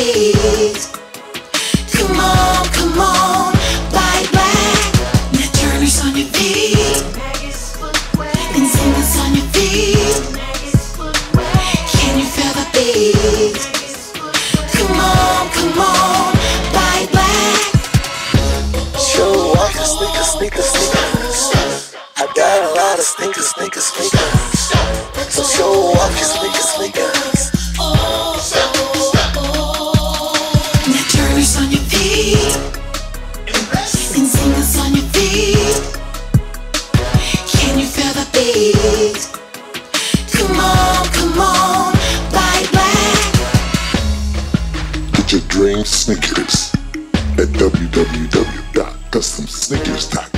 feet. Come on, come on, bite back. Now turners on your feet. And singles on your feet. Can you feel the beat? Come on, come on, bite back. Show off your sneakers, sneakers, sneakers. I got a lot of sneakers, sneakers, sneakers. So show off your sneakers, sneakers. feet. Come on, come on, buy black. Get your dream sneakers at www.customsneakers.com.